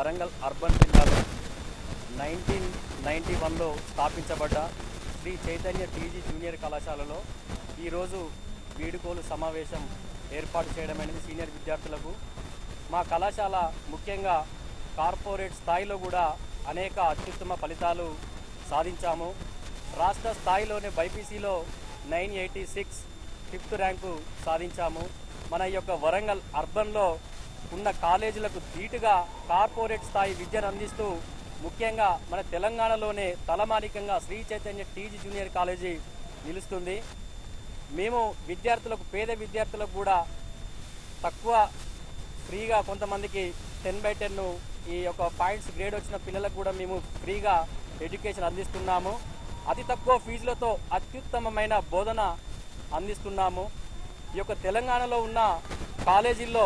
Warangal urban జిల్లాలో nineteen ninety వన్లో స్థాపించబడ్డ శ్రీ చైతన్య పీజీ జూనియర్ కళాశాలలో ఈరోజు వీడుకోలు సమావేశం ఏర్పాటు చేయడం అనేది సీనియర్ విద్యార్థులకు. మా కళాశాల ముఖ్యంగా కార్పొరేట్ స్థాయిలో కూడా అనేక అత్యుత్తమ ఫలితాలు సాధించాము. రాష్ట్ర స్థాయిలోనే బైపీసీలో nine eighty six fifth rank సాధించాము. మన యొక్క వరంగల్ అర్బన్లో ఉన్న కాలేజీలకు ధీటుగా కార్పొరేట్ స్థాయి విద్యను అందిస్తూ ముఖ్యంగా మన తెలంగాణలోనే తలమానికంగా Shri Chaitanya TG junior college నిలుస్తుంది. మేము విద్యార్థులకు పేద విద్యార్థులకు కూడా తక్కువ ఫ్రీగా కొంతమందికి టెన్ బై టెన్ ఈ యొక్క పాయింట్స్ గ్రేడ్ వచ్చిన పిల్లలకు కూడా మేము ఫ్రీగా ఎడ్యుకేషన్ అందిస్తున్నాము. అతి తక్కువ ఫీజులతో అత్యుత్తమమైన బోధన అందిస్తున్నాము. ఈ యొక్క తెలంగాణలో ఉన్న కాలేజీల్లో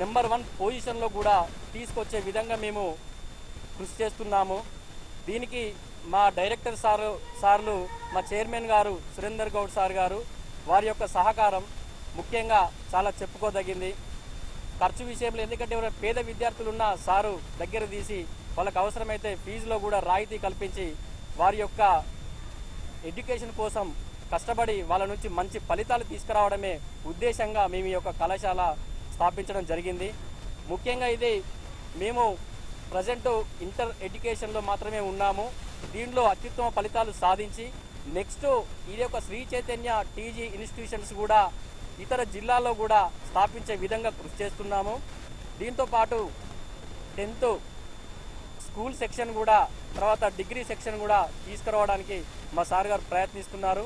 నెంబర్ వన్ పొజిషన్లో కూడా తీసుకొచ్చే విధంగా మేము కృషి చేస్తున్నాము. దీనికి మా డైరెక్టర్ సారు సార్లు మా చైర్మన్ గారు సురేందర్ గౌడ్ సార్ గారు వారి యొక్క సహకారం ముఖ్యంగా చాలా చెప్పుకోదగింది. ఖర్చు విషయంలో ఎందుకంటే ఎవరైనా పేద విద్యార్థులు ఉన్న సారు దగ్గర తీసి వాళ్ళకు అవసరమైతే ఫీజులో కూడా రాయితీ కల్పించి వారి యొక్క ఎడ్యుకేషన్ కోసం కష్టపడి వాళ్ళ నుంచి మంచి ఫలితాలు తీసుకురావడమే ఉద్దేశంగా మేము ఈ యొక్క కళాశాల స్థాపించడం జరిగింది. ముఖ్యంగా ఇది మేము ప్రజెంట్ ఇంటర్ ఎడ్యుకేషన్లో మాత్రమే ఉన్నాము. దీనిలో అత్యుత్తమ ఫలితాలు సాధించి నెక్స్ట్ ఇది ఒక శ్రీ చైతన్య టీజీ ఇన్స్టిట్యూషన్స్ కూడా ఇతర జిల్లాల్లో కూడా స్థాపించే విధంగా కృషి చేస్తున్నాము. దీంతో పాటు టెన్త్ స్కూల్ సెక్షన్ కూడా తర్వాత డిగ్రీ సెక్షన్ కూడా తీసుకురావడానికి మా సార్ గారు ప్రయత్నిస్తున్నారు.